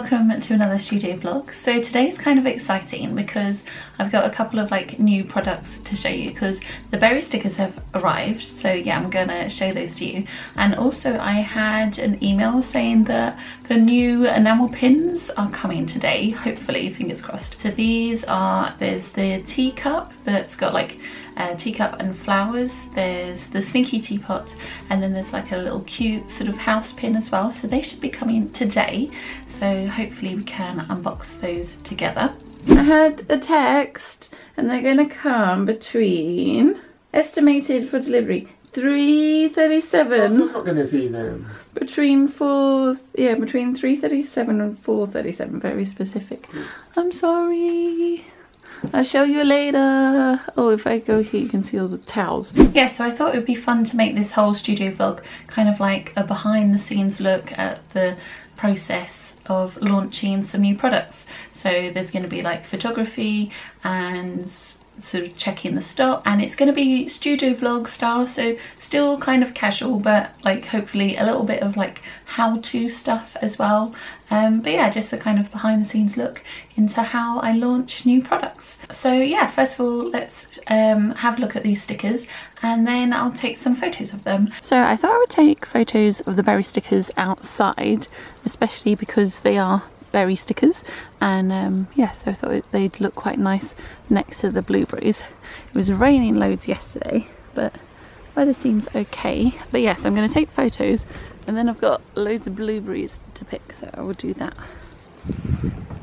welcome to another studio vlog. So today's kind of exciting because I've got a couple of like new products to show you because the berry stickers have arrived. So yeah, I'm gonna show those to you. And also I had an email saying that the new enamel pins are coming today, hopefully, fingers crossed. So these are, there's the teacup that's got like uh, teacup and flowers. There's the sneaky teapot and then there's like a little cute sort of house pin as well. So they should be coming today. So hopefully we can unbox those together. I had a text and they're going to come between estimated for delivery 337 I'm not going to see them. between four yeah between 337 and 437 very specific i'm sorry I'll show you later. Oh, if I go here, you can see all the towels. Yeah, so I thought it would be fun to make this whole studio vlog kind of like a behind the scenes look at the process of launching some new products. So there's going to be like photography and sort of checking the stock and it's going to be studio vlog style so still kind of casual but like hopefully a little bit of like how-to stuff as well. Um, but yeah just a kind of behind the scenes look into how I launch new products. So yeah first of all let's um, have a look at these stickers and then I'll take some photos of them. So I thought I would take photos of the berry stickers outside especially because they are berry stickers and um, yeah so I thought they'd look quite nice next to the blueberries. It was raining loads yesterday but weather seems okay but yes I'm going to take photos and then I've got loads of blueberries to pick so I will do that.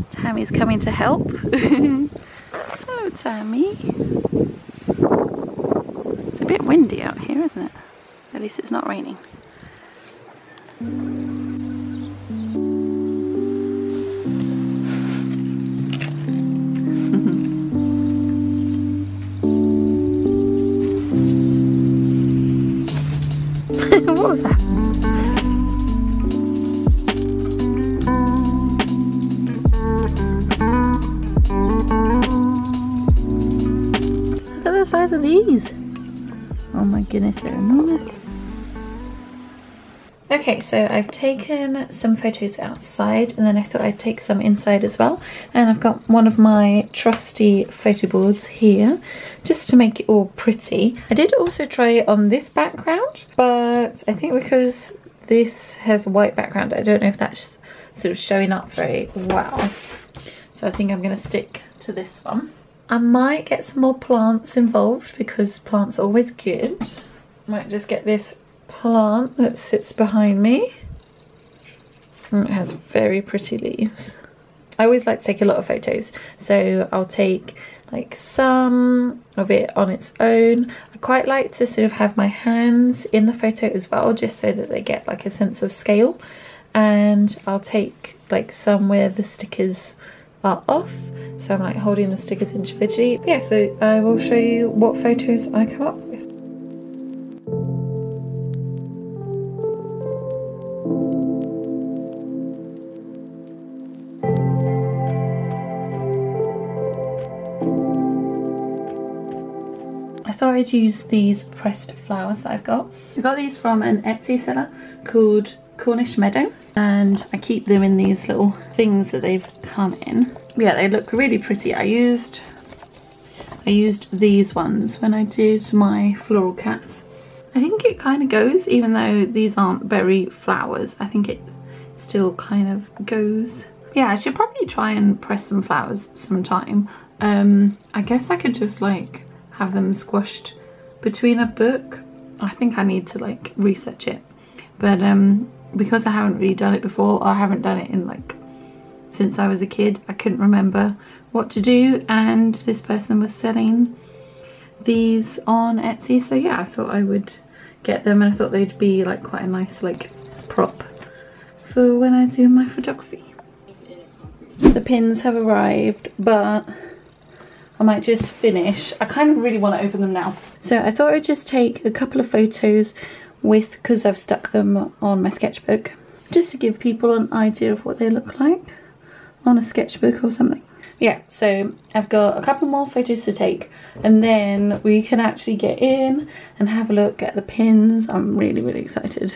Tammy's coming to help. Hello Tammy. It's a bit windy out here isn't it? At least it's not raining. What was that? Look at the size of these. Oh my goodness, they're enormous. Okay, so I've taken some photos outside and then I thought I'd take some inside as well. And I've got one of my trusty photo boards here just to make it all pretty. I did also try it on this background, but I think because this has a white background, I don't know if that's sort of showing up very well. So I think I'm going to stick to this one. I might get some more plants involved because plants are always good. Might just get this plant that sits behind me. And it has very pretty leaves. I always like to take a lot of photos, so I'll take like some of it on its own. I quite like to sort of have my hands in the photo as well, just so that they get like a sense of scale. And I'll take like some where the stickers are off, so I'm like holding the stickers individually. But yeah, so I will show you what photos I come up I thought use these pressed flowers that I've got. I got these from an Etsy seller called Cornish Meadow and I keep them in these little things that they've come in. Yeah, they look really pretty. I used I used these ones when I did my floral cats. I think it kind of goes, even though these aren't berry flowers. I think it still kind of goes. Yeah, I should probably try and press some flowers sometime. Um, I guess I could just like have them squashed between a book. I think I need to like research it. But um, because I haven't really done it before, or I haven't done it in like since I was a kid, I couldn't remember what to do and this person was selling these on Etsy so yeah I thought I would get them and I thought they'd be like quite a nice like prop for when I do my photography. The pins have arrived but I might just finish. I kind of really want to open them now. So I thought I'd just take a couple of photos with, because I've stuck them on my sketchbook, just to give people an idea of what they look like on a sketchbook or something. Yeah, so I've got a couple more photos to take and then we can actually get in and have a look at the pins. I'm really, really excited.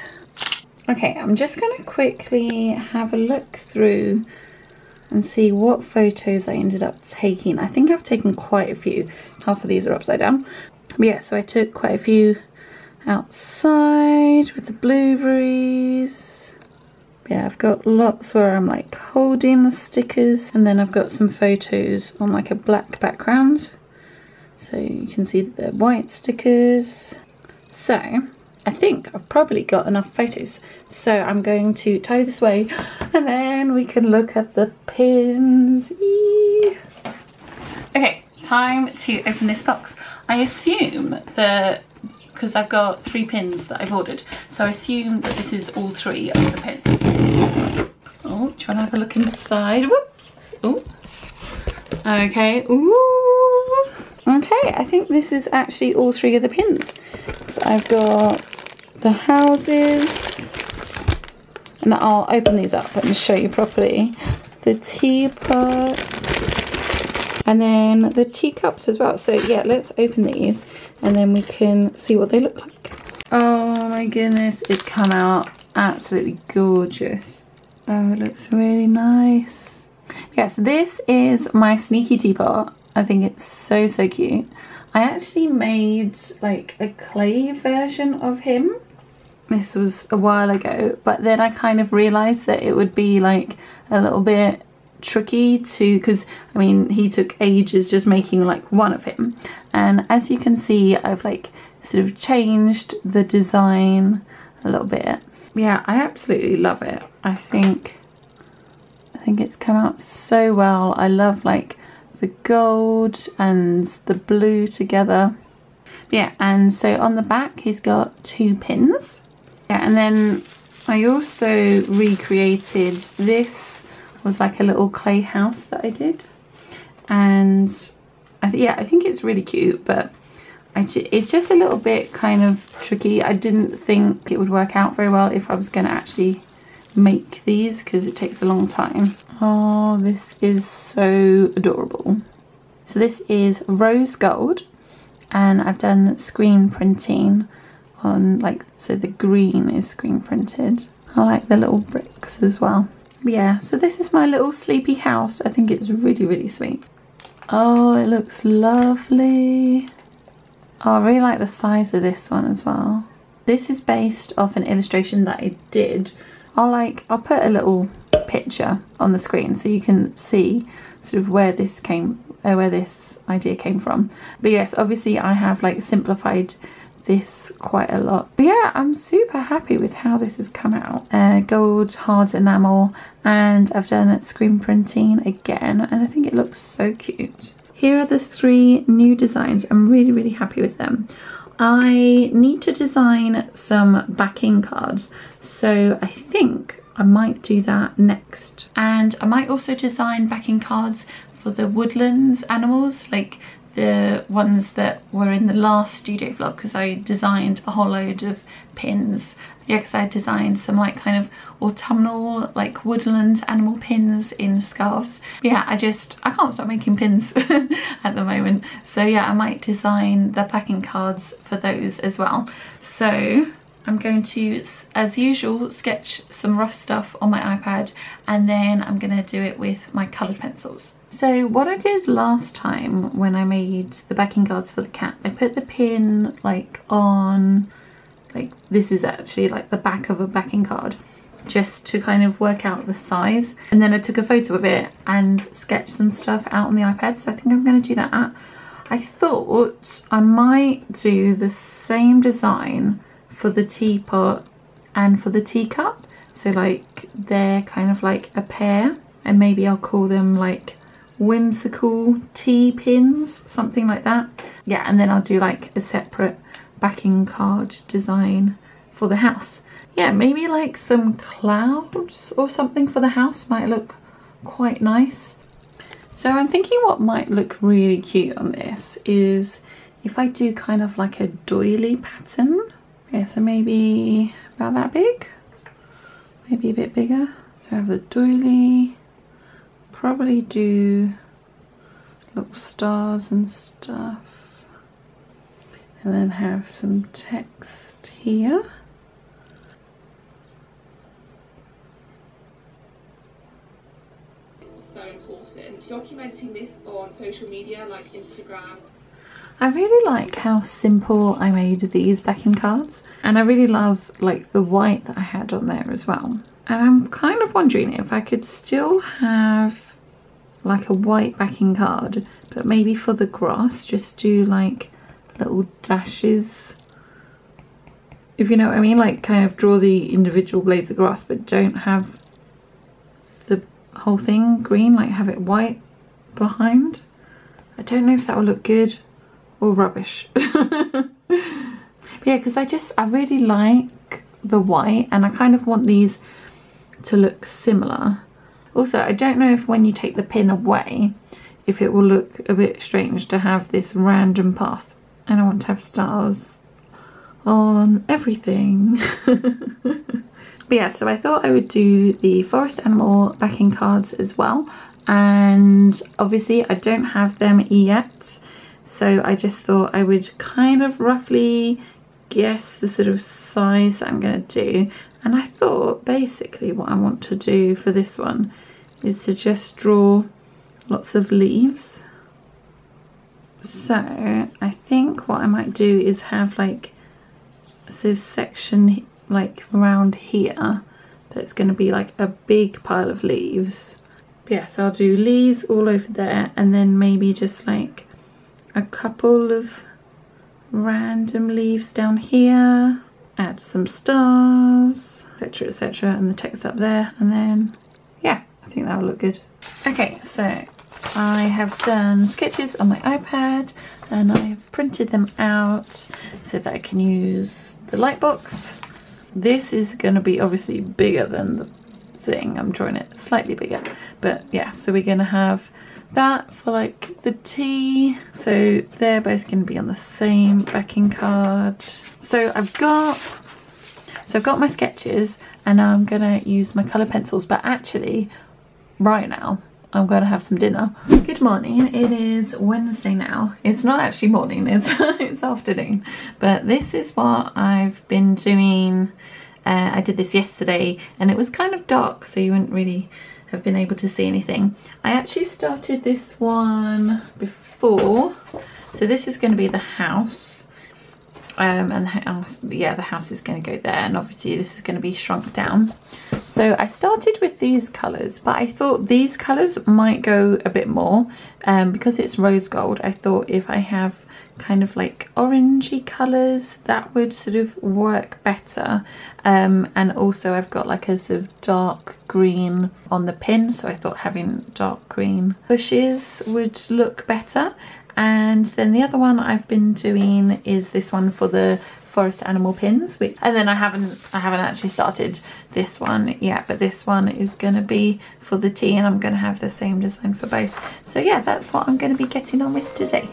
Okay, I'm just to quickly have a look through and see what photos I ended up taking. I think I've taken quite a few. Half of these are upside down. But yeah, so I took quite a few outside with the blueberries. Yeah, I've got lots where I'm like holding the stickers and then I've got some photos on like a black background. So you can see that they're white stickers. So I think I've probably got enough photos. So I'm going to tidy this way and then we can look at the pins. Eee. Okay, time to open this box. I assume that, because I've got three pins that I've ordered, so I assume that this is all three of the pins. Oh, do you want to have a look inside? Oh. Okay, ooh. Okay, I think this is actually all three of the pins. So I've got the houses, and I'll open these up and show you properly. The teapots, and then the teacups as well. So yeah, let's open these and then we can see what they look like. Oh my goodness, it's come out absolutely gorgeous. Oh, it looks really nice. Yes, this is my sneaky teapot. I think it's so, so cute. I actually made like a clay version of him. This was a while ago, but then I kind of realised that it would be like a little bit tricky to because I mean he took ages just making like one of him. And as you can see I've like sort of changed the design a little bit. Yeah I absolutely love it. I think I think it's come out so well. I love like the gold and the blue together. Yeah and so on the back he's got two pins yeah and then I also recreated this was like a little clay house that I did. And I yeah, I think it's really cute, but it's just a little bit kind of tricky. I didn't think it would work out very well if I was going to actually make these because it takes a long time. Oh, this is so adorable. So this is rose gold and I've done screen printing on like, so the green is screen printed. I like the little bricks as well yeah, so this is my little sleepy house. I think it's really, really sweet. Oh, it looks lovely. Oh, I really like the size of this one as well. This is based off an illustration that I did. I'll like, I'll put a little picture on the screen so you can see sort of where this came, uh, where this idea came from. But yes, obviously I have like simplified this quite a lot. But yeah, I'm super happy with how this has come out. Uh, gold hard enamel and I've done screen printing again and I think it looks so cute. Here are the three new designs. I'm really, really happy with them. I need to design some backing cards. So I think I might do that next. And I might also design backing cards for the woodlands animals, like the ones that were in the last studio vlog because I designed a whole load of pins. Yeah because I designed some like kind of autumnal like woodland animal pins in scarves. Yeah I just I can't stop making pins at the moment. So yeah I might design the packing cards for those as well. So I'm going to, as usual, sketch some rough stuff on my iPad and then I'm going to do it with my coloured pencils. So what I did last time when I made the backing cards for the cat, I put the pin like on, like this is actually like the back of a backing card just to kind of work out the size. And then I took a photo of it and sketched some stuff out on the iPad. So I think I'm going to do that. I thought I might do the same design for the teapot and for the teacup. So like they're kind of like a pair and maybe I'll call them like whimsical tea pins, something like that. Yeah, and then I'll do like a separate backing card design for the house. Yeah, maybe like some clouds or something for the house might look quite nice. So I'm thinking what might look really cute on this is if I do kind of like a doily pattern. Okay, so maybe about that big, maybe a bit bigger. So I have the doily, probably do little stars and stuff. And then have some text here. So important. Documenting this on social media like Instagram I really like how simple I made these backing cards and I really love like the white that I had on there as well. And I'm kind of wondering if I could still have like a white backing card but maybe for the grass just do like little dashes. If you know what I mean like kind of draw the individual blades of grass but don't have the whole thing green like have it white behind. I don't know if that will look good or rubbish yeah because I just I really like the white and I kind of want these to look similar also, I don't know if when you take the pin away, if it will look a bit strange to have this random path. And I want to have stars on everything. but yeah, so I thought I would do the forest animal backing cards as well. And obviously I don't have them yet. So I just thought I would kind of roughly guess the sort of size that I'm going to do. And I thought basically what I want to do for this one is to just draw lots of leaves. So I think what I might do is have like a sort of section like around here that's going to be like a big pile of leaves. But yeah, so I'll do leaves all over there and then maybe just like a couple of random leaves down here, add some stars, etc, etc, and the text up there, and then yeah, I think that will look good. Okay, so I have done sketches on my iPad and I have printed them out so that I can use the lightbox. This is going to be obviously bigger than the thing. I'm drawing it slightly bigger. But yeah, so we're going to have that for like the tea. So they're both going to be on the same backing card. So I've got, so I've got my sketches and now I'm gonna use my colour pencils but actually right now I'm going to have some dinner. Good morning, it is Wednesday now. It's not actually morning, it's, it's afternoon. But this is what I've been doing. Uh, I did this yesterday and it was kind of dark so you wouldn't really have been able to see anything. I actually started this one before. So this is going to be the house um, and the house, yeah, the house is going to go there and obviously this is going to be shrunk down. So I started with these colours, but I thought these colours might go a bit more um, because it's rose gold. I thought if I have kind of like orangey colours, that would sort of work better. Um, and also I've got like a sort of dark green on the pin, so I thought having dark green bushes would look better and then the other one I've been doing is this one for the forest animal pins which, and then I haven't I haven't actually started this one yet but this one is to be for the tea and I'm to have the same design for both. So yeah that's what I'm to be getting on with today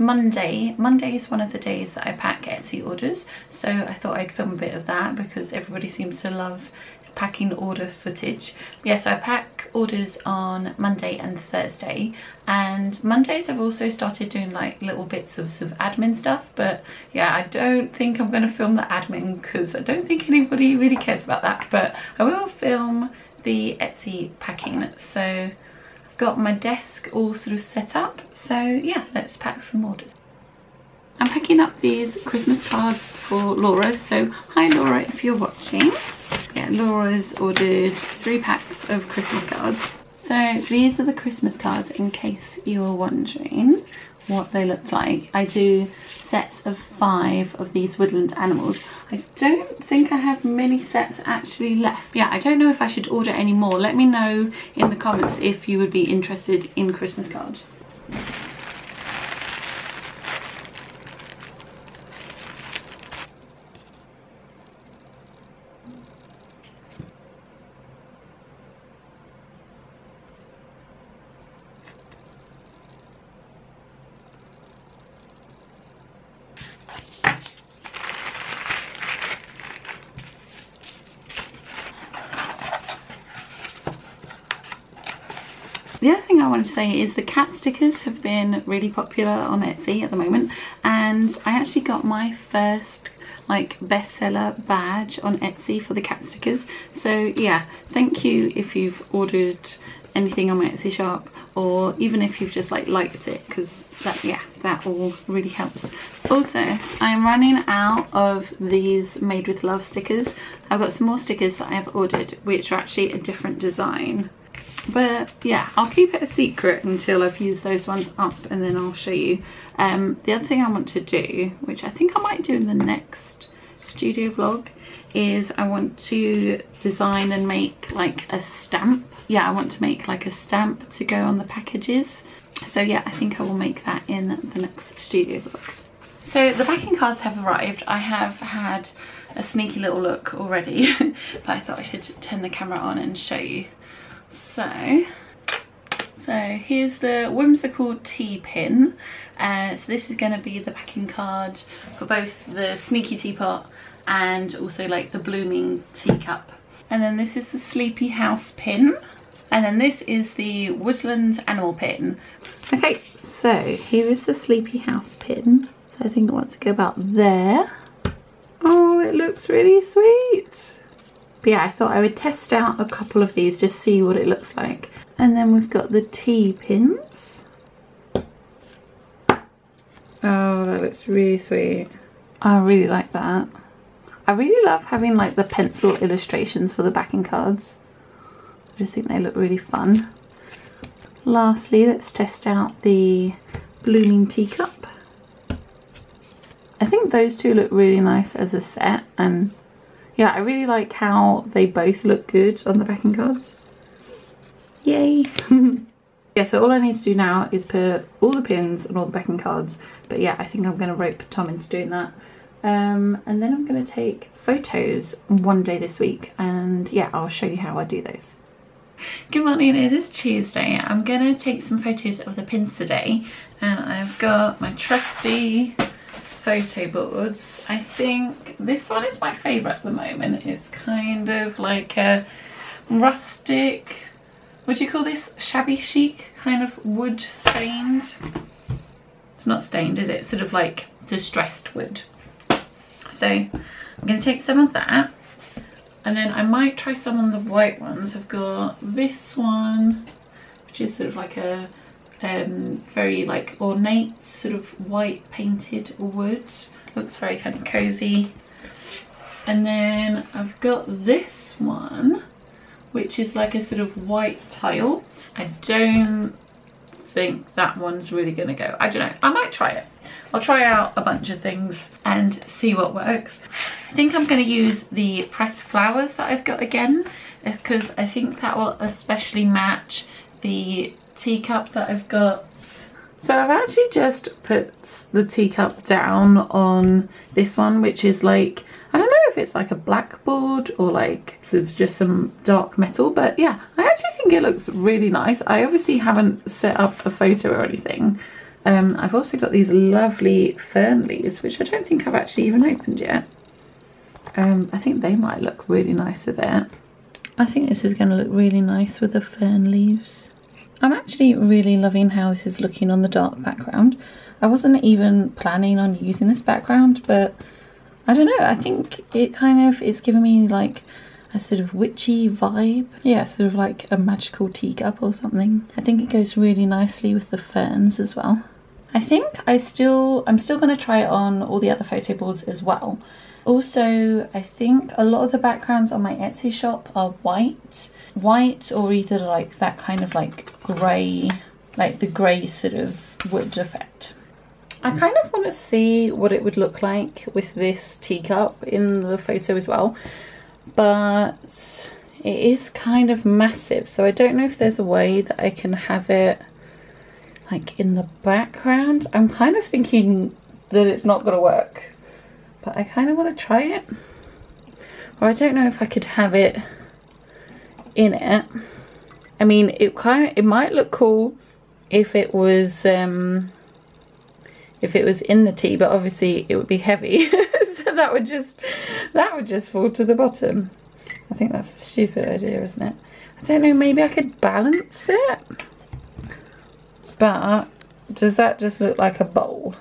Monday. Monday is one of the days that I pack Etsy orders, so I thought I'd film a bit of that because everybody seems to love packing order footage. Yes, I pack orders on Monday and Thursday and Mondays I've also started doing like little bits of sort of admin stuff but yeah I don't think I'm going to film the admin because I don't think anybody really cares about that but I will film the Etsy packing so got my desk all sort of set up. So yeah let's pack some orders. I'm packing up these Christmas cards for Laura. So hi Laura if you're watching. Yeah Laura's ordered three packs of Christmas cards. So these are the Christmas cards in case you were wondering what they looked like. I do sets of five of these woodland animals. I don't think I have many sets actually left. Yeah, I don't know if I should order any more. Let me know in the comments if you would be interested in Christmas cards. The other thing I wanted to say is the cat stickers have been really popular on Etsy at the moment and I actually got my first like bestseller badge on Etsy for the cat stickers. So yeah thank you if you've ordered anything on my Etsy shop or even if you've just like liked it because that yeah that all really helps. Also i'm running out of these made with love stickers. I've got some more stickers that i've ordered which are actually a different design but yeah i'll keep it a secret until i've used those ones up and then i'll show you um, the other thing i want to do which i think i might do in the next studio vlog is i want to design and make like a stamp yeah, I want to make like a stamp to go on the packages. So yeah, I think I will make that in the next studio vlog. So the backing cards have arrived. I have had a sneaky little look already, but I thought I should turn the camera on and show you. So, so here's the whimsical tea pin. Uh, so this is going to be the backing card for both the sneaky teapot and also like the blooming teacup. And then this is the sleepy house pin. And then this is the Woodlands Animal Pin. Okay, so here is the Sleepy House pin. So I think I want to go about there. Oh, it looks really sweet. But yeah, I thought I would test out a couple of these to see what it looks like. And then we've got the tea pins. Oh, that looks really sweet. I really like that. I really love having like the pencil illustrations for the backing cards. I just think they look really fun. Lastly, let's test out the blooming teacup. I think those two look really nice as a set and yeah, I really like how they both look good on the backing cards. Yay! yeah, so all I need to do now is put all the pins and all the backing cards. But yeah, I think I'm going to rope Tom into doing that. Um, and then I'm going to take photos one day this week and yeah, I'll show you how I do those. Good morning, it is Tuesday. I'm gonna take some photos of the pins today and I've got my trusty photo boards. I think this one is my favourite at the moment. It's kind of like a rustic, would you call this shabby chic, kind of wood stained? It's not stained, is it? Sort of like distressed wood. So I'm going to take some of that and then I might try some of the white ones. I've got this one, which is sort of like a um, very like ornate sort of white painted wood. Looks very kind of cozy. And then I've got this one, which is like a sort of white tile. I don't think that one's really gonna go. I don't know, I might try it. I'll try out a bunch of things and see what works. I think I'm to use the pressed flowers that I've got again because I think that will especially match the teacup that I've got. So I've actually just put the teacup down on this one which is like I don't know if it's like a blackboard or like sort of just some dark metal but yeah I actually think it looks really nice. I obviously haven't set up a photo or anything um, I've also got these lovely fern leaves, which I don't think I've actually even opened yet. Um, I think they might look really nice with it. I think this is going to look really nice with the fern leaves. I'm actually really loving how this is looking on the dark background. I wasn't even planning on using this background, but I don't know, I think it kind of is giving me like a sort of witchy vibe. Yeah, sort of like a magical teacup or something. I think it goes really nicely with the ferns as well. I think I still, I'm still going to try it on all the other photo boards as well. Also, I think a lot of the backgrounds on my Etsy shop are white. White or either like that kind of like grey, like the grey sort of wood effect. I mm. kind of want to see what it would look like with this teacup in the photo as well. But it is kind of massive, so I don't know if there's a way that I can have it like in the background. I'm kind of thinking that it's not going to work, but I kind of want to try it. Or I don't know if I could have it in it. I mean, it kind of, it might look cool if it was, um, if it was in the tea, but obviously it would be heavy. so that would just, that would just fall to the bottom. I think that's a stupid idea, isn't it? I don't know, maybe I could balance it. But does that just look like a bowl?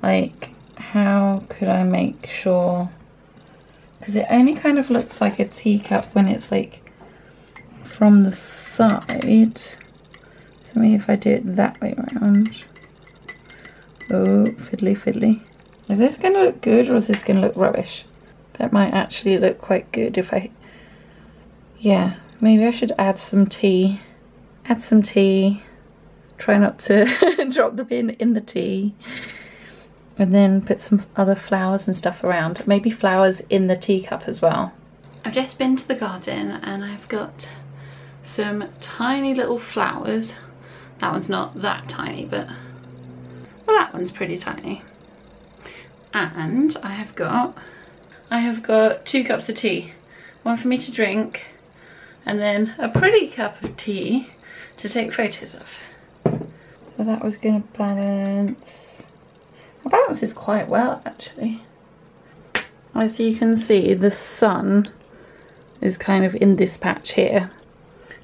Like, how could I make sure? Because it only kind of looks like a teacup when it's like from the side. So maybe if I do it that way around. Oh, fiddly fiddly. Is this to look good or is this to look rubbish? That might actually look quite good if I... Yeah, maybe I should add some tea. Add some tea. Try not to drop the pin in the tea. And then put some other flowers and stuff around. Maybe flowers in the teacup as well. I've just been to the garden and I've got some tiny little flowers. That one's not that tiny, but well, that one's pretty tiny. And I have got I have got two cups of tea. One for me to drink and then a pretty cup of tea to take photos of. So that was going to balance. Balances quite well actually. As you can see the sun is kind of in this patch here.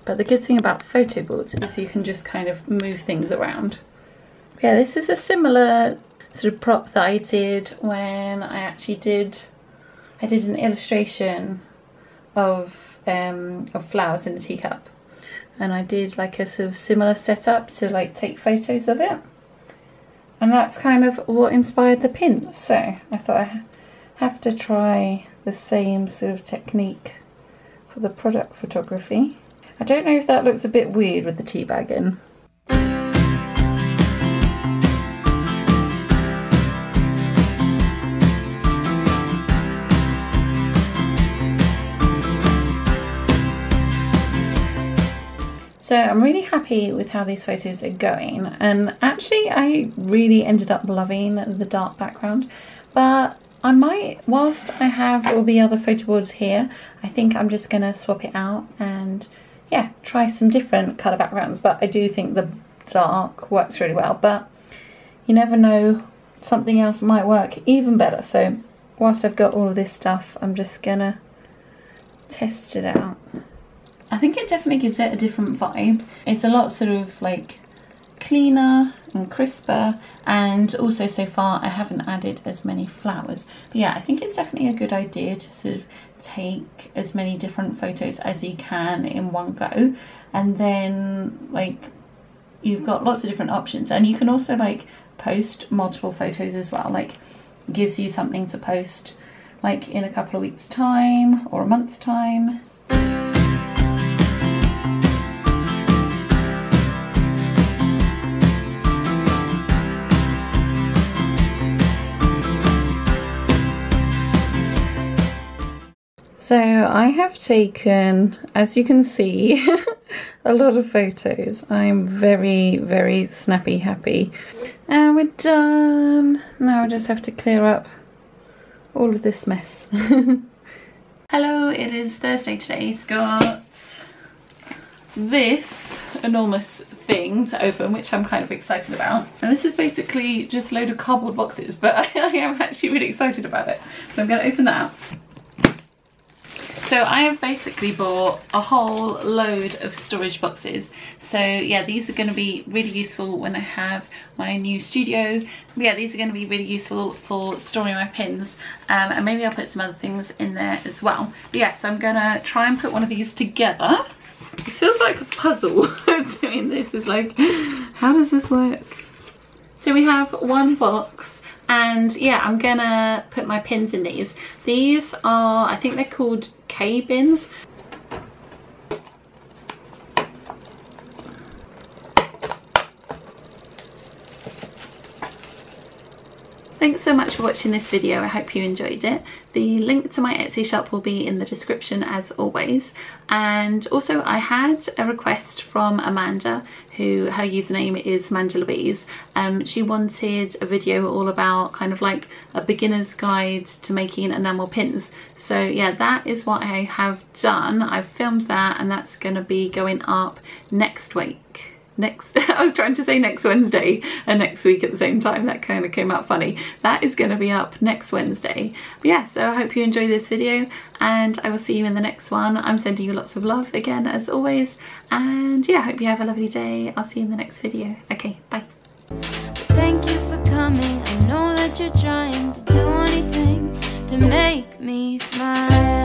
But the good thing about photo boards is you can just kind of move things around. Yeah, this is a similar sort of prop that I did when I actually did I did an illustration of um, of flowers in a teacup and I did like a sort of similar setup to like take photos of it and that's kind of what inspired the pins so I thought I have to try the same sort of technique for the product photography. I don't know if that looks a bit weird with the tea bag in. So I'm really happy with how these photos are going. And actually I really ended up loving the dark background. But I might, whilst I have all the other photo boards here, I think I'm just going to swap it out and yeah, try some different colour backgrounds. But I do think the dark works really well. But you never know, something else might work even better. So whilst I've got all of this stuff I'm just to test it out. I think it definitely gives it a different vibe. It's a lot sort of like cleaner and crisper and also so far I haven't added as many flowers. But yeah, I think it's definitely a good idea to sort of take as many different photos as you can in one go and then like you've got lots of different options and you can also like post multiple photos as well like gives you something to post like in a couple of weeks time or a month's time So I have taken, as you can see, a lot of photos. I'm very, very snappy happy. And we're done. Now I just have to clear up all of this mess. Hello, it is Thursday today. Got this enormous thing to open, which I'm kind of excited about. And this is basically just a load of cardboard boxes, but I, am actually really excited about it. So I'm going to open that so I have basically bought a whole load of storage boxes. So yeah, these are going to be really useful when I have my new studio. Yeah, these are going to be really useful for storing my pins. Um, and maybe I'll put some other things in there as well. But yeah, so I'm going to try and put one of these together. It feels like a puzzle doing this. Is like, how does this work? So we have one box and yeah I'm gonna put my pins in these. These are I think they're called K bins Thanks so much for watching this video, I hope you enjoyed it. The link to my Etsy shop will be in the description as always. And also I had a request from Amanda, who her username is Mandelabees. Um, she wanted a video all about kind of like a beginner's guide to making enamel pins. So yeah, that is what I have done. I've filmed that and that's gonna be going up next week. Next I was trying to say next Wednesday and next week at the same time. That kind of came out funny. That is going to be up next Wednesday. But yeah so I hope you enjoy this video and I will see you in the next one. I'm sending you lots of love again as always. And yeah I hope you have a lovely day. I'll see you in the next video. Okay bye. Thank you for coming. I know that you're trying to do anything to make me smile.